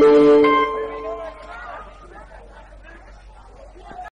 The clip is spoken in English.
Thank you.